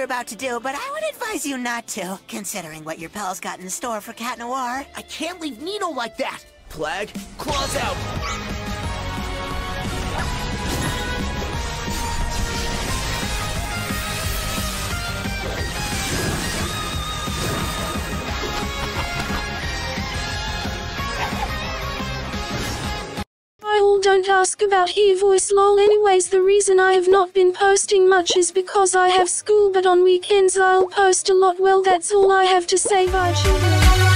about to do, but I would advise you not to, considering what your pals got in store for Cat Noir. I can't leave Nino like that! Plagg, claws out! Don't ask about here voice lol. Anyways the reason I have not been posting much is because I have school but on weekends I'll post a lot. Well that's all I have to say. Bye children.